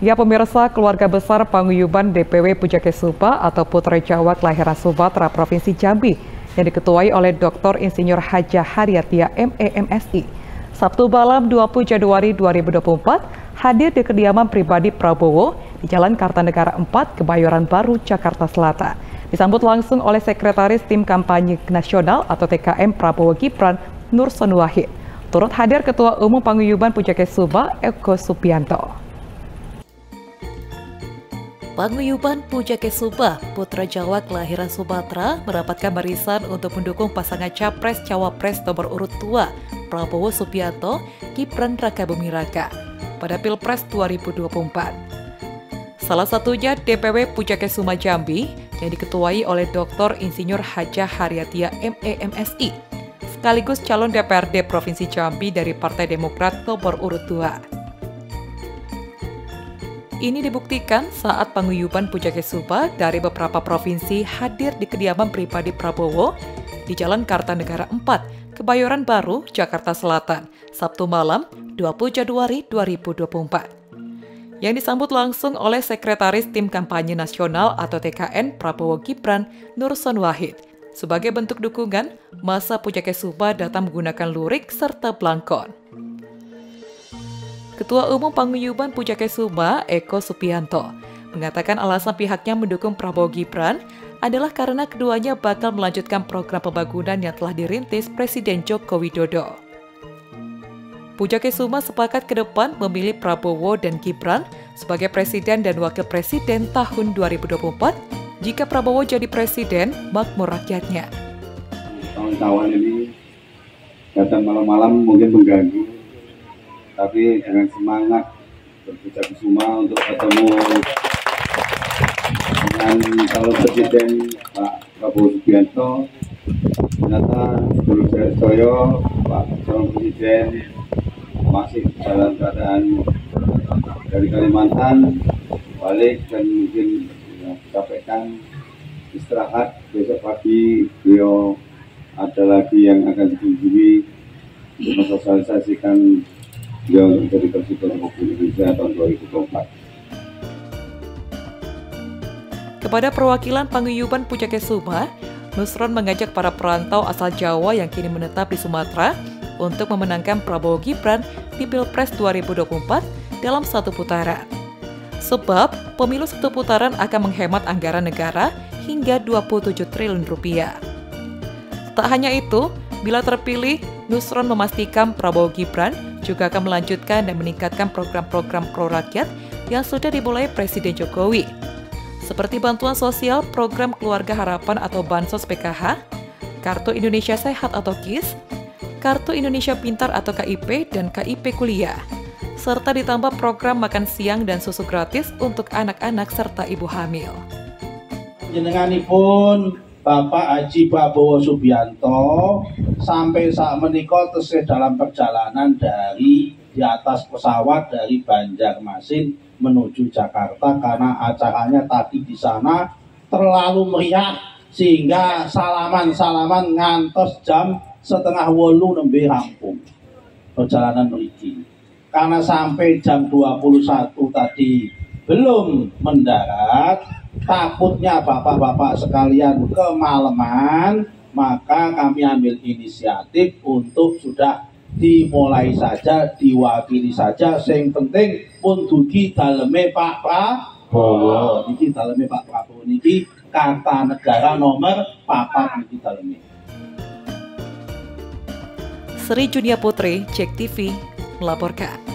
Ya pemirsa, keluarga besar panguyuban DPW Pujake Suba atau Putra Jawa kelahiran Sumatera Provinsi Jambi yang diketuai oleh Dr. Insinyur Haja Haryatia MEMSI. Sabtu malam 20 Januari 2024 hadir di kediaman pribadi Prabowo di Jalan Kartanegara 4, Kebayoran Baru, Jakarta Selatan. Disambut langsung oleh Sekretaris Tim Kampanye Nasional atau TKM Prabowo Gibran, Nur Wahid. Turut hadir Ketua Umum Panguyuban Pujake Suba, Eko Supianto. Paguyuban Pujake Subah, putra Jawa kelahiran Sumatera, mendapatkan barisan untuk mendukung pasangan Capres Cawapres nomor urut 2, Prabowo Subianto, Gibran Raka Buming Raka, pada Pilpres 2024. Salah satunya DPW Pujake Suma Jambi yang diketuai oleh Dr. Insinyur Haja Haryatia MEMSI, sekaligus calon DPRD Provinsi Jambi dari Partai Demokrat nomor urut 2. Ini dibuktikan saat penguyuban Pujake Suba dari beberapa provinsi hadir di kediaman pribadi Prabowo di Jalan Kartanegara 4, Kebayoran Baru, Jakarta Selatan, Sabtu malam 20 Januari 2024. Yang disambut langsung oleh Sekretaris Tim Kampanye Nasional atau TKN Prabowo Gibran, Nurson Wahid. Sebagai bentuk dukungan, masa Pujake Suba datang menggunakan lurik serta blangkon. Ketua Umum Panguyuban Pujake Sumba, Eko Supianto, mengatakan alasan pihaknya mendukung Prabowo Gibran adalah karena keduanya bakal melanjutkan program pembangunan yang telah dirintis Presiden Joko Widodo. Pujake Suma sepakat ke depan memilih Prabowo dan Gibran sebagai presiden dan wakil presiden tahun 2024 jika Prabowo jadi presiden makmur rakyatnya. Kawan-kawan ini datang malam-malam mungkin mengganggu tapi dengan semangat berpuja kusuma untuk ketemu dengan calon presiden Pak Prabowo Subianto ternyata sebelum saya soyo Pak calon presiden masih dalam keadaan dari Kalimantan balik dan mungkin ya, istirahat. Besok pagi beliau ada lagi yang akan dikunjungi untuk mensosialisasikan beliau menjadi Presiden Republik Indonesia tahun 2024. Kepada perwakilan paguyuban Pucake Suma, Nusron mengajak para perantau asal Jawa yang kini menetap di Sumatera untuk memenangkan Prabowo Gibran di Pilpres 2024 dalam satu putaran. Sebab pemilu satu putaran akan menghemat anggaran negara hingga 27 triliun rupiah. Tak hanya itu, bila terpilih, Nusron memastikan Prabowo Gibran juga akan melanjutkan dan meningkatkan program-program pro rakyat yang sudah dimulai Presiden Jokowi, seperti bantuan sosial program Keluarga Harapan atau Bansos PKH, Kartu Indonesia Sehat atau KIS, Kartu Indonesia Pintar atau KIP, dan KIP Kuliah, serta ditambah program makan siang dan susu gratis untuk anak-anak serta ibu hamil. Jenenganipun Bapak Haji Prabowo Subianto sampai saat menikah terus dalam perjalanan dari di atas pesawat dari Banjarmasin menuju Jakarta karena acaranya tadi di sana terlalu meriah sehingga salaman-salaman ngantos jam setengah wolu nembe rampung. Perjalanan meriki karena sampai jam 21 tadi belum mendarat takutnya bapak-bapak sekalian kemalaman, maka kami ambil inisiatif untuk sudah dimulai saja, diwakili saja. Yang penting pun dugi daleme Pak Prabowo. Niki daleme Pak Prabowo niki kata negara nomor papat niki daleme. Sri Junia Putri, Cek TV, melaporkan.